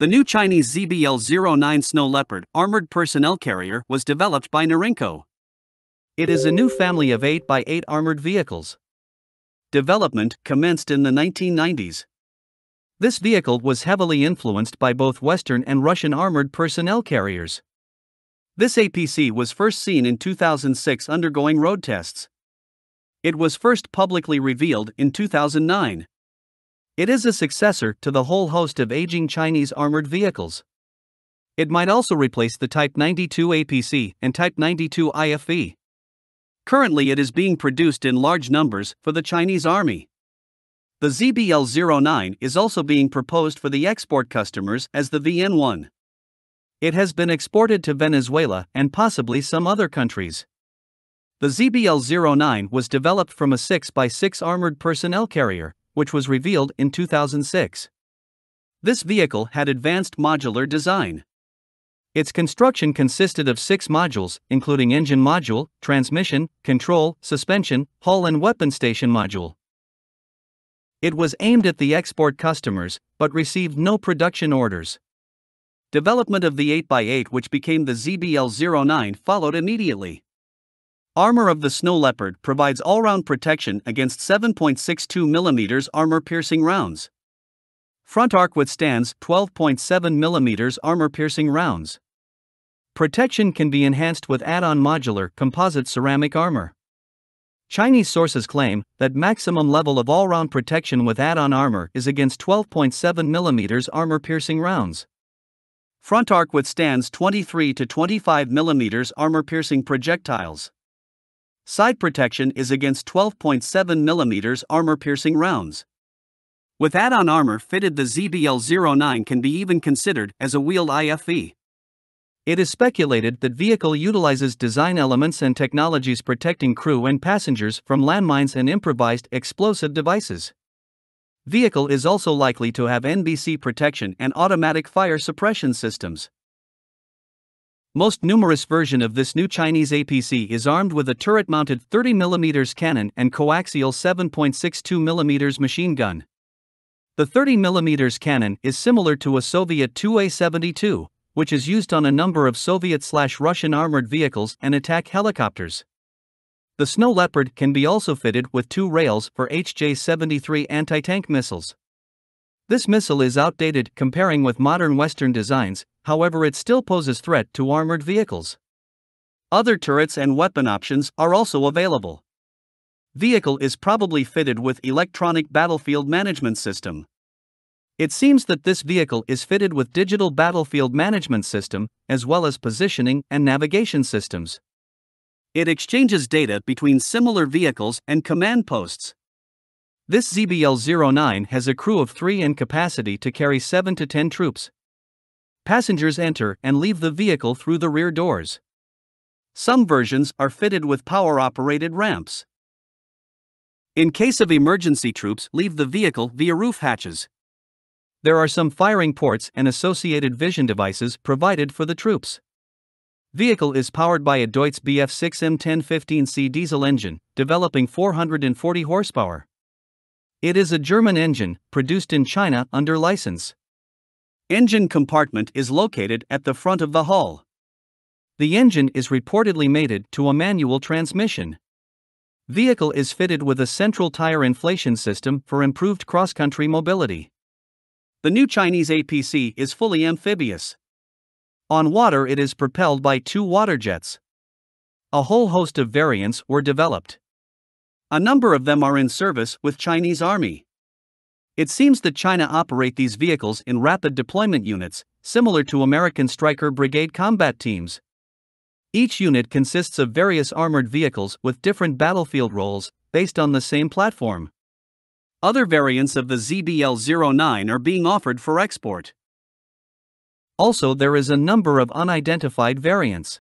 The new Chinese ZBL-09 Snow Leopard armored personnel carrier was developed by Norinco. It is a new family of 8x8 armored vehicles. Development commenced in the 1990s. This vehicle was heavily influenced by both Western and Russian armored personnel carriers. This APC was first seen in 2006 undergoing road tests. It was first publicly revealed in 2009. It is a successor to the whole host of aging Chinese armored vehicles. It might also replace the Type 92 APC and Type 92 IFV. Currently, it is being produced in large numbers for the Chinese Army. The ZBL 09 is also being proposed for the export customers as the VN1. It has been exported to Venezuela and possibly some other countries. The ZBL 09 was developed from a 6x6 armored personnel carrier, which was revealed in 2006. This vehicle had advanced modular design. Its construction consisted of six modules, including engine module, transmission, control, suspension, hull, and weapon station module. It was aimed at the export customers, but received no production orders. Development of the 8x8, which became the ZBL 09, followed immediately. Armor of the Snow Leopard provides all round protection against 7.62 mm armor piercing rounds. Front arc withstands 12.7 mm armor piercing rounds. Protection can be enhanced with add on modular composite ceramic armor. Chinese sources claim that maximum level of all round protection with add on armor is against 12.7 mm armor piercing rounds. Front arc withstands 23 to 25 mm armor piercing projectiles. Side protection is against 12.7 mm armor piercing rounds. With add on armor fitted, the ZBL 09 can be even considered as a wheeled IFV. It is speculated that vehicle utilizes design elements and technologies protecting crew and passengers from landmines and improvised explosive devices. Vehicle is also likely to have NBC protection and automatic fire suppression systems. Most numerous version of this new Chinese APC is armed with a turret-mounted 30mm cannon and coaxial 7.62mm machine gun. The 30mm cannon is similar to a Soviet 2A-72, which is used on a number of Soviet-slash-Russian armored vehicles and attack helicopters. The Snow Leopard can be also fitted with two rails for HJ-73 anti-tank missiles. This missile is outdated comparing with modern Western designs, however, it still poses threat to armored vehicles. Other turrets and weapon options are also available. Vehicle is probably fitted with electronic battlefield management system. It seems that this vehicle is fitted with digital battlefield management system as well as positioning and navigation systems. It exchanges data between similar vehicles and command posts. This ZBL-09 has a crew of 3 and capacity to carry 7 to 10 troops. Passengers enter and leave the vehicle through the rear doors. Some versions are fitted with power-operated ramps. In case of emergency troops leave the vehicle via roof hatches. There are some firing ports and associated vision devices provided for the troops. Vehicle is powered by a Deutz BF6 M1015C diesel engine, developing 440 horsepower. It is a German engine, produced in China under license. Engine compartment is located at the front of the hull. The engine is reportedly mated to a manual transmission. Vehicle is fitted with a central tire inflation system for improved cross country mobility. The new Chinese APC is fully amphibious. On water, it is propelled by two water jets. A whole host of variants were developed. A number of them are in service with Chinese Army. It seems that China operate these vehicles in rapid deployment units, similar to American Stryker Brigade combat teams. Each unit consists of various armored vehicles with different battlefield roles, based on the same platform. Other variants of the ZBL 09 are being offered for export. Also, there is a number of unidentified variants.